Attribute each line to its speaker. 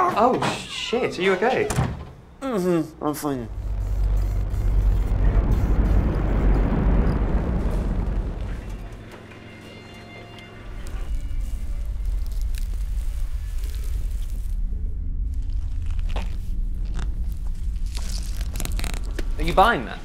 Speaker 1: Oh, shit. Are you okay?
Speaker 2: Mm-hmm. I'm fine.
Speaker 1: Are you buying that?